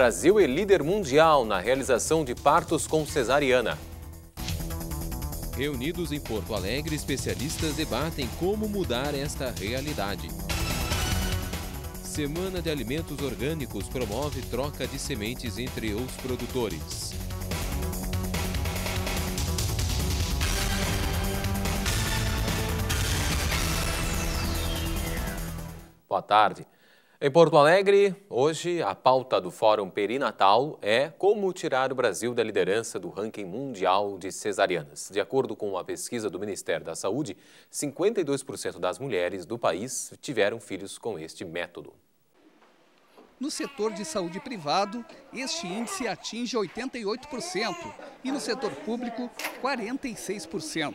Brasil é líder mundial na realização de partos com cesariana. Reunidos em Porto Alegre, especialistas debatem como mudar esta realidade. Semana de Alimentos Orgânicos promove troca de sementes entre os produtores. Boa tarde. Em Porto Alegre, hoje a pauta do Fórum Perinatal é como tirar o Brasil da liderança do ranking mundial de cesarianas. De acordo com uma pesquisa do Ministério da Saúde, 52% das mulheres do país tiveram filhos com este método. No setor de saúde privado, este índice atinge 88% e no setor público, 46%.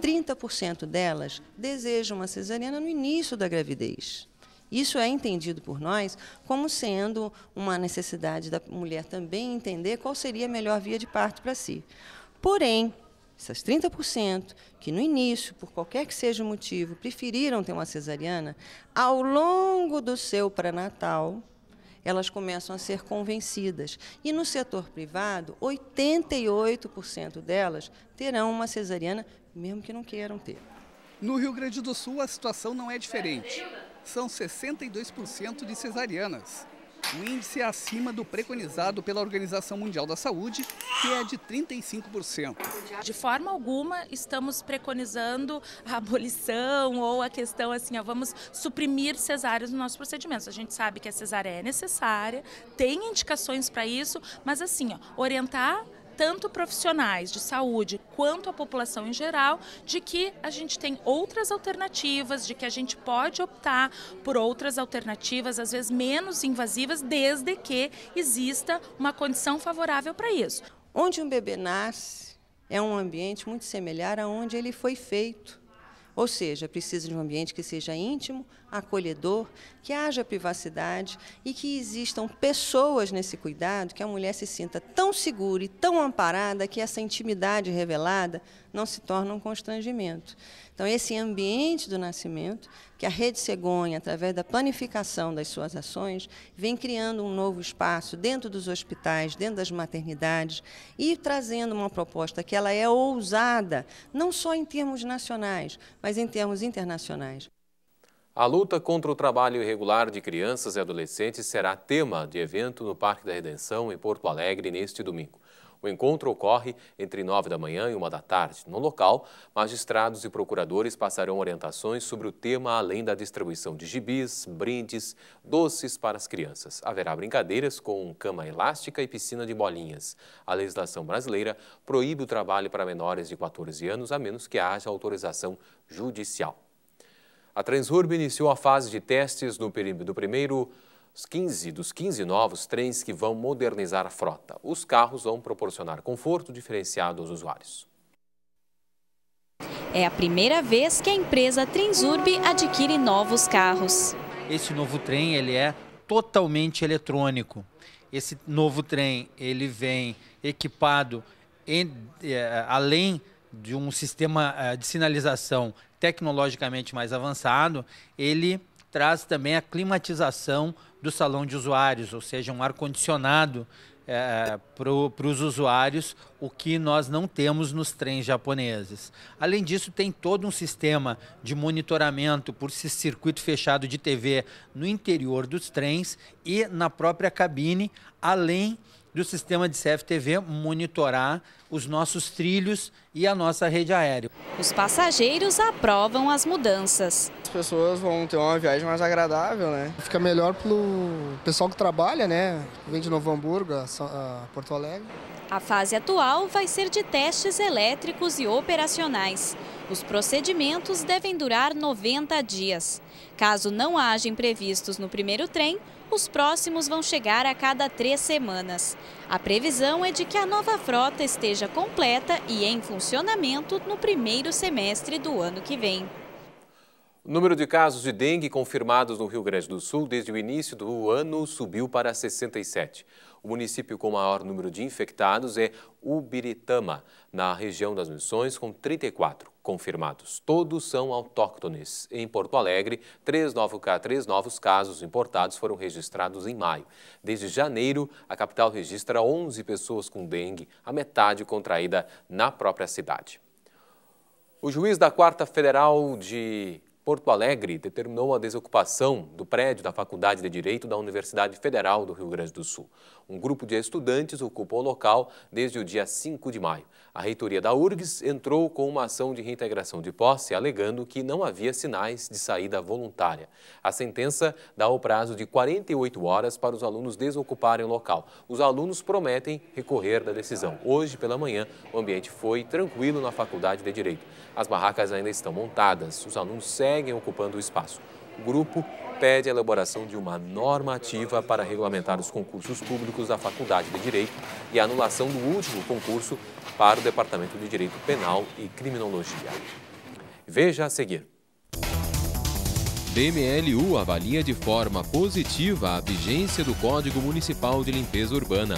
30% delas desejam uma cesariana no início da gravidez. Isso é entendido por nós como sendo uma necessidade da mulher também entender qual seria a melhor via de parto para si. Porém, essas 30% que no início, por qualquer que seja o motivo, preferiram ter uma cesariana, ao longo do seu pré-natal, elas começam a ser convencidas. E no setor privado, 88% delas terão uma cesariana, mesmo que não queiram ter. No Rio Grande do Sul, a situação não é diferente são 62% de cesarianas. O índice é acima do preconizado pela Organização Mundial da Saúde, que é de 35%. De forma alguma estamos preconizando a abolição ou a questão assim, ó, vamos suprimir cesáreas nos nossos procedimentos. A gente sabe que a cesárea é necessária, tem indicações para isso, mas assim, ó, orientar tanto profissionais de saúde quanto a população em geral, de que a gente tem outras alternativas, de que a gente pode optar por outras alternativas, às vezes menos invasivas, desde que exista uma condição favorável para isso. Onde um bebê nasce é um ambiente muito semelhante a onde ele foi feito. Ou seja, precisa de um ambiente que seja íntimo, acolhedor, que haja privacidade e que existam pessoas nesse cuidado, que a mulher se sinta tão segura e tão amparada que essa intimidade revelada não se torna um constrangimento. Então, esse ambiente do nascimento, que a Rede Cegonha, através da planificação das suas ações, vem criando um novo espaço dentro dos hospitais, dentro das maternidades, e trazendo uma proposta que ela é ousada, não só em termos nacionais, mas em termos internacionais. A luta contra o trabalho irregular de crianças e adolescentes será tema de evento no Parque da Redenção, em Porto Alegre, neste domingo. O encontro ocorre entre nove da manhã e uma da tarde. No local, magistrados e procuradores passarão orientações sobre o tema, além da distribuição de gibis, brindes, doces para as crianças. Haverá brincadeiras com cama elástica e piscina de bolinhas. A legislação brasileira proíbe o trabalho para menores de 14 anos, a menos que haja autorização judicial. A Transurb iniciou a fase de testes do, do primeiro os 15 dos 15 novos trens que vão modernizar a frota. Os carros vão proporcionar conforto diferenciado aos usuários. É a primeira vez que a empresa Transurb adquire novos carros. Esse novo trem ele é totalmente eletrônico. Esse novo trem ele vem equipado em, é, além de um sistema é, de sinalização tecnologicamente mais avançado, ele traz também a climatização do salão de usuários, ou seja, um ar-condicionado é, para os usuários, o que nós não temos nos trens japoneses. Além disso, tem todo um sistema de monitoramento por circuito fechado de TV no interior dos trens e na própria cabine, além do sistema de CFTV monitorar os nossos trilhos e a nossa rede aérea. Os passageiros aprovam as mudanças. As pessoas vão ter uma viagem mais agradável, né? Fica melhor para o pessoal que trabalha, né? Vem de Novo Hamburgo a Porto Alegre. A fase atual vai ser de testes elétricos e operacionais. Os procedimentos devem durar 90 dias. Caso não haja imprevistos no primeiro trem, os próximos vão chegar a cada três semanas. A previsão é de que a nova frota esteja completa e em funcionamento no primeiro semestre do ano que vem. O número de casos de dengue confirmados no Rio Grande do Sul desde o início do ano subiu para 67. O município com maior número de infectados é Ubiritama, na região das Missões, com 34 confirmados. Todos são autóctones. Em Porto Alegre, três, novo, três novos casos importados foram registrados em maio. Desde janeiro, a capital registra 11 pessoas com dengue, a metade contraída na própria cidade. O juiz da Quarta Federal de Porto Alegre determinou a desocupação do prédio da Faculdade de Direito da Universidade Federal do Rio Grande do Sul. Um grupo de estudantes ocupa o local desde o dia 5 de maio. A reitoria da URGS entrou com uma ação de reintegração de posse, alegando que não havia sinais de saída voluntária. A sentença dá o prazo de 48 horas para os alunos desocuparem o local. Os alunos prometem recorrer da decisão. Hoje, pela manhã, o ambiente foi tranquilo na Faculdade de Direito. As barracas ainda estão montadas, os alunos seguem ocupando o espaço. O grupo pede a elaboração de uma normativa para regulamentar os concursos públicos da Faculdade de Direito e a anulação do último concurso para o Departamento de Direito Penal e Criminologia. Veja a seguir. DMLU avalia de forma positiva a vigência do Código Municipal de Limpeza Urbana.